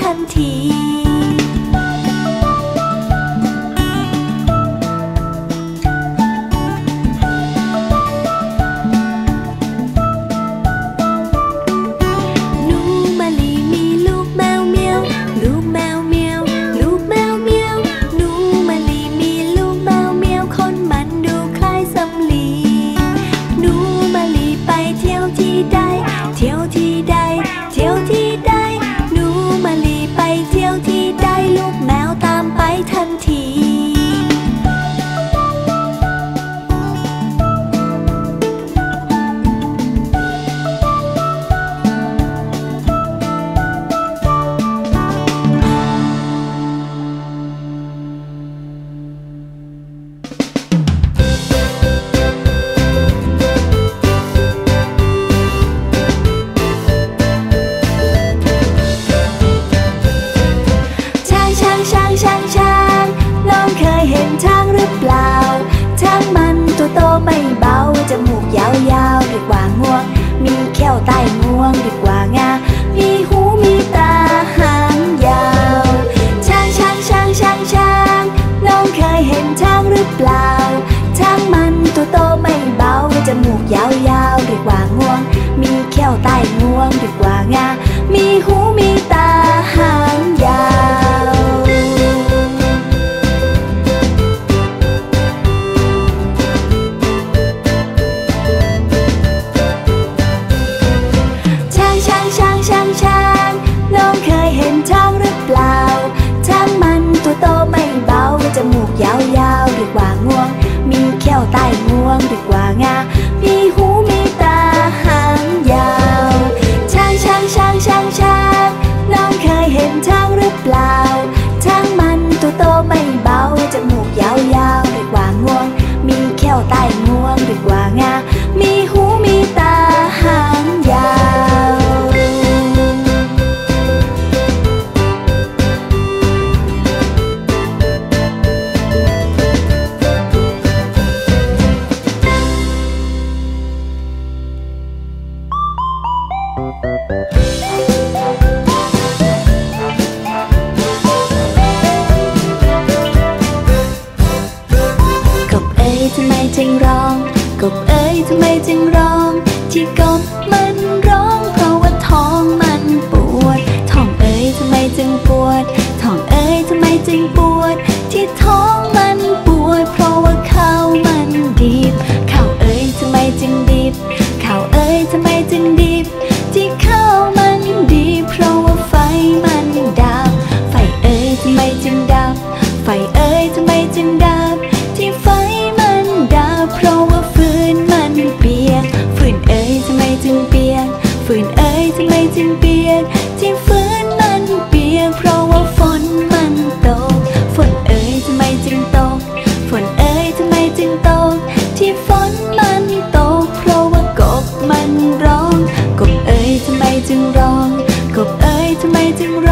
ทันที 我答应 ว่าง่วง มีแก้วใต้งวงดีกว่างา กบเอ้ยทำไมจึงร้อง ที่กบมันร้อง เพราะว่าท้องมันปวด ท้องเอ้ยทำไมจึงปวด ท้องเอ้ยทำไมจึงปวด ฝืนเอ้ยทำไมจึงเปียก ที่ฝืนมันเปียก เพราะว่าฝนมันตก ฝนเอ้ยทำไมจึงตก ฝนเอ้ยทำไมจึงตก ที่ฝนมันตก เพราะว่ากบมันร้อง กบเอ้ยทำไมจึงร้อง กบเอ้ยทำไมจึงร้อง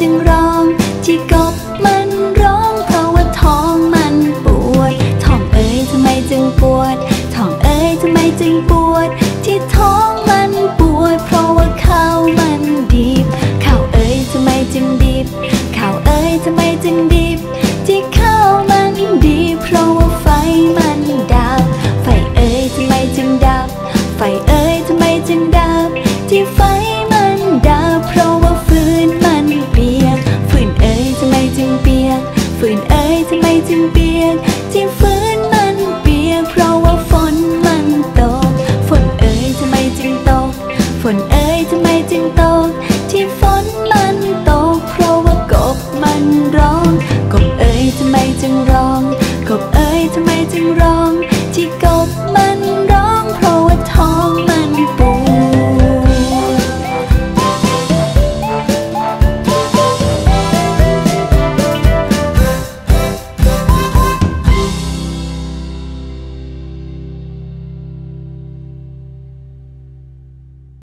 จึงร้อง ที่กบมันร้อง เพราะว่าท้องมันปวด ท้องเอ๋ยทำไมจึงปวด ฝนเอ้ยทำไมจึงต้อง